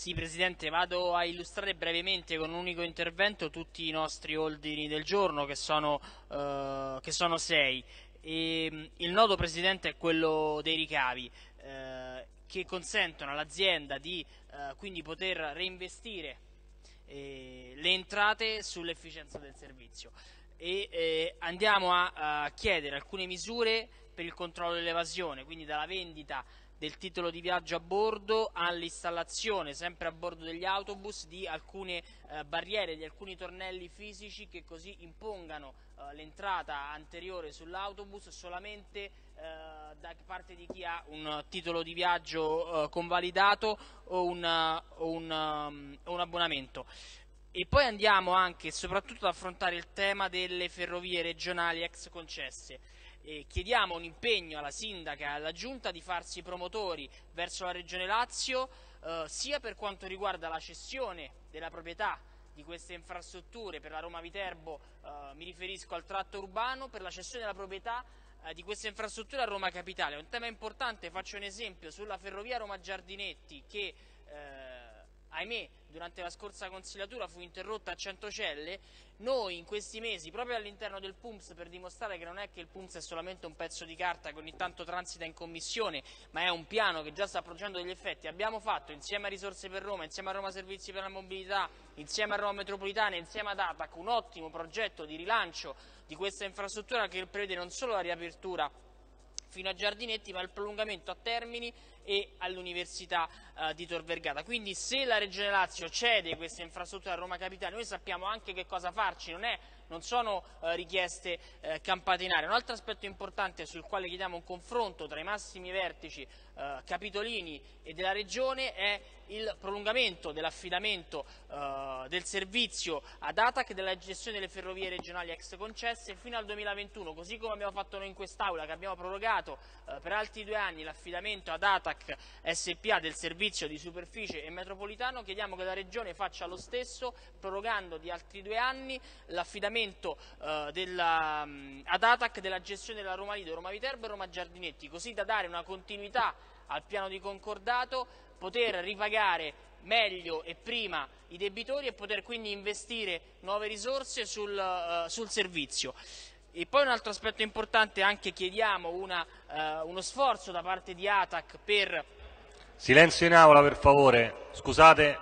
Sì, Presidente, vado a illustrare brevemente con un unico intervento tutti i nostri ordini del giorno, che sono, eh, che sono sei. E, mm, il nodo, Presidente, è quello dei ricavi, eh, che consentono all'azienda di eh, quindi poter reinvestire eh, le entrate sull'efficienza del servizio. E eh, andiamo a, a chiedere alcune misure per il controllo dell'evasione, quindi dalla vendita del titolo di viaggio a bordo all'installazione sempre a bordo degli autobus di alcune eh, barriere, di alcuni tornelli fisici che così impongano eh, l'entrata anteriore sull'autobus solamente eh, da parte di chi ha un titolo di viaggio eh, convalidato o un, o un, um, un abbonamento. E poi andiamo anche e soprattutto ad affrontare il tema delle ferrovie regionali ex concesse eh, chiediamo un impegno alla sindaca e alla giunta di farsi promotori verso la Regione Lazio eh, sia per quanto riguarda la cessione della proprietà di queste infrastrutture per la Roma Viterbo, eh, mi riferisco al tratto urbano, per la cessione della proprietà eh, di queste infrastrutture a Roma Capitale. È un tema importante, faccio un esempio, sulla ferrovia Roma Giardinetti che eh, ahimè, durante la scorsa consigliatura fu interrotta a Centocelle, noi in questi mesi, proprio all'interno del PUMS, per dimostrare che non è che il PUMS è solamente un pezzo di carta che ogni tanto transita in commissione, ma è un piano che già sta producendo degli effetti, abbiamo fatto insieme a Risorse per Roma, insieme a Roma Servizi per la Mobilità, insieme a Roma Metropolitana, insieme ad ATAC, un ottimo progetto di rilancio di questa infrastruttura che prevede non solo la riapertura fino a Giardinetti, ma il prolungamento a Termini e all'Università eh, di Tor Vergata. Quindi se la Regione Lazio cede questa infrastruttura a Roma Capitale, noi sappiamo anche che cosa farci, non, è, non sono eh, richieste eh, campate in aria. Un altro aspetto importante sul quale chiediamo un confronto tra i massimi vertici eh, capitolini e della Regione è il prolungamento dell'affidamento eh, del servizio ad ATAC della gestione delle ferrovie regionali ex concesse fino al 2021, così come abbiamo fatto noi in quest'Aula che abbiamo prorogato eh, per altri due anni l'affidamento ad ATAC SPA del servizio di superficie e metropolitano, chiediamo che la Regione faccia lo stesso prorogando di altri due anni l'affidamento eh, mm, ad ATAC della gestione della Roma Lido, Roma Viterbo e Roma Giardinetti, così da dare una continuità al piano di concordato, poter ripagare meglio e prima i debitori e poter quindi investire nuove risorse sul, uh, sul servizio. E poi un altro aspetto importante, anche chiediamo una, uh, uno sforzo da parte di ATAC per... Silenzio in aula per favore, scusate.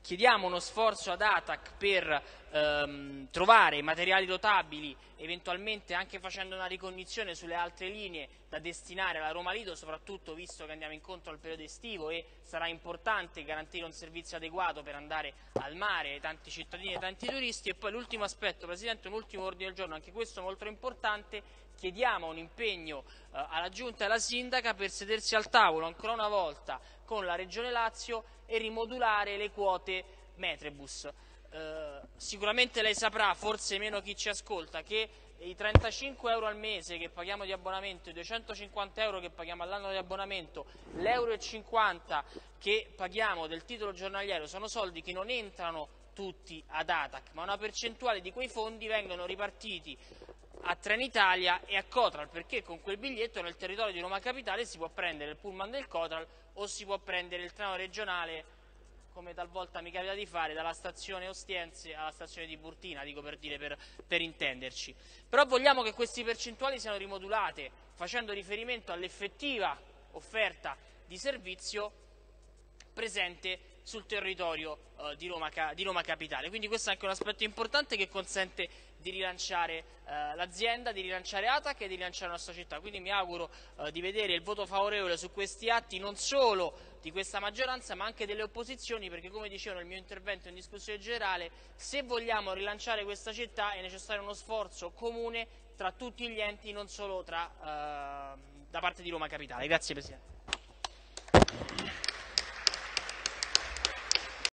Chiediamo uno sforzo ad ATAC per ehm, trovare materiali rotabili, eventualmente anche facendo una ricognizione sulle altre linee da destinare alla Roma Lido, soprattutto visto che andiamo incontro al periodo estivo e sarà importante garantire un servizio adeguato per andare al mare ai tanti cittadini e tanti turisti. E poi l'ultimo aspetto, Presidente, un ultimo ordine del giorno, anche questo molto importante, chiediamo un impegno eh, alla Giunta e alla Sindaca per sedersi al tavolo ancora una volta con la Regione Lazio e rimodulare le quote Metrebus. Eh, sicuramente lei saprà, forse meno chi ci ascolta, che i 35 euro al mese che paghiamo di abbonamento, i 250 euro che paghiamo all'anno di abbonamento, l'euro e 50 che paghiamo del titolo giornaliero sono soldi che non entrano tutti ad ATAC, ma una percentuale di quei fondi vengono ripartiti a Trenitalia e a Cotral, perché con quel biglietto nel territorio di Roma Capitale si può prendere il pullman del Cotral o si può prendere il treno regionale come talvolta mi capita di fare, dalla stazione Ostiense alla stazione di Burtina, dico per dire, per, per intenderci. Però vogliamo che queste percentuali siano rimodulate, facendo riferimento all'effettiva offerta di servizio presente sul territorio eh, di, Roma, di, Roma, Capitale. Quindi questo è anche un aspetto importante che consente di rilanciare eh, l'azienda, di rilanciare ATAC e di rilanciare la nostra città. Quindi mi auguro eh, di vedere il voto favorevole su questi atti non solo di questa maggioranza ma anche delle opposizioni perché come dicevo nel mio intervento in discussione generale se vogliamo rilanciare questa città è necessario uno sforzo comune tra tutti gli enti non solo tra, eh, da parte di Roma Capitale. Grazie Presidente.